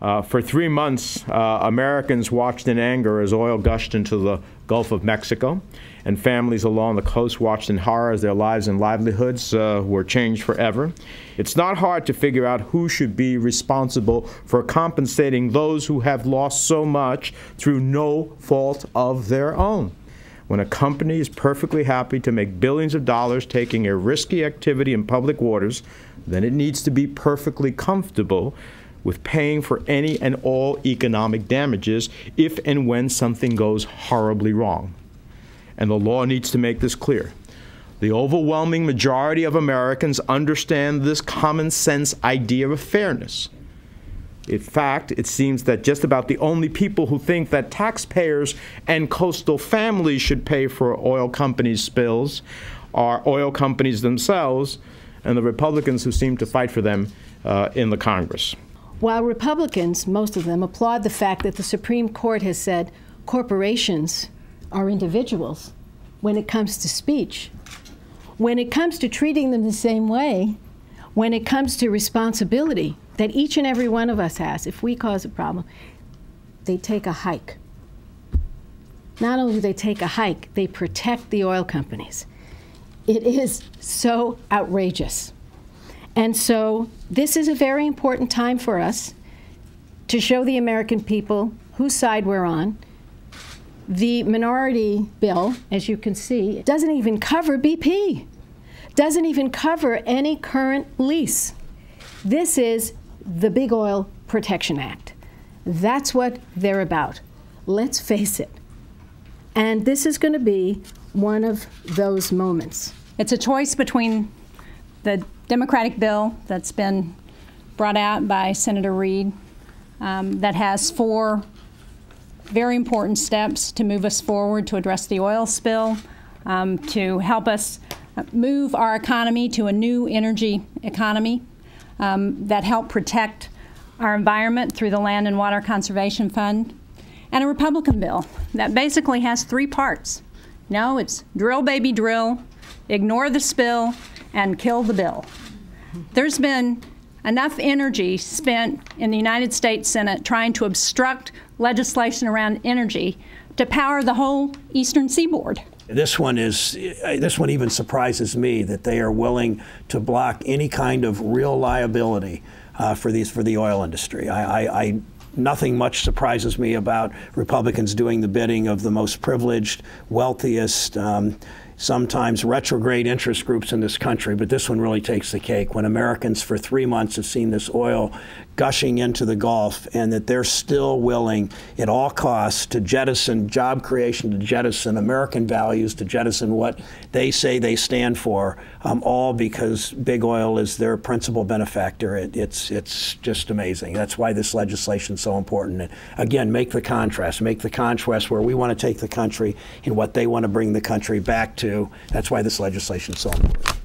Uh, for three months, uh, Americans watched in anger as oil gushed into the Gulf of Mexico, and families along the coast watched in horror as their lives and livelihoods uh, were changed forever. It's not hard to figure out who should be responsible for compensating those who have lost so much through no fault of their own. When a company is perfectly happy to make billions of dollars taking a risky activity in public waters, then it needs to be perfectly comfortable with paying for any and all economic damages if and when something goes horribly wrong. And the law needs to make this clear. The overwhelming majority of Americans understand this common sense idea of fairness. In fact, it seems that just about the only people who think that taxpayers and coastal families should pay for oil companies' spills are oil companies themselves and the Republicans who seem to fight for them uh, in the Congress. While Republicans, most of them, applaud the fact that the Supreme Court has said corporations are individuals when it comes to speech, when it comes to treating them the same way, when it comes to responsibility that each and every one of us has, if we cause a problem, they take a hike. Not only do they take a hike, they protect the oil companies. It is so outrageous. And so this is a very important time for us to show the American people whose side we're on. The minority bill, as you can see, doesn't even cover BP, doesn't even cover any current lease. This is the Big Oil Protection Act. That's what they're about. Let's face it. And this is going to be one of those moments. It's a choice between the Democratic bill that's been brought out by Senator Reid um, that has four very important steps to move us forward to address the oil spill, um, to help us move our economy to a new energy economy um, that help protect our environment through the Land and Water Conservation Fund, and a Republican bill that basically has three parts. No, it's drill, baby, drill, ignore the spill, and kill the bill. There's been enough energy spent in the United States Senate trying to obstruct legislation around energy to power the whole eastern seaboard. This one is this one even surprises me that they are willing to block any kind of real liability uh, for these for the oil industry. I, I, I nothing much surprises me about Republicans doing the bidding of the most privileged, wealthiest. Um, sometimes retrograde interest groups in this country, but this one really takes the cake. When Americans for three months have seen this oil gushing into the Gulf and that they're still willing at all costs to jettison job creation, to jettison American values, to jettison what they say they stand for, um, all because big oil is their principal benefactor. It, it's, it's just amazing. That's why this legislation is so important. And again, make the contrast, make the contrast where we want to take the country and what they want to bring the country back to. That's why this legislation is so important.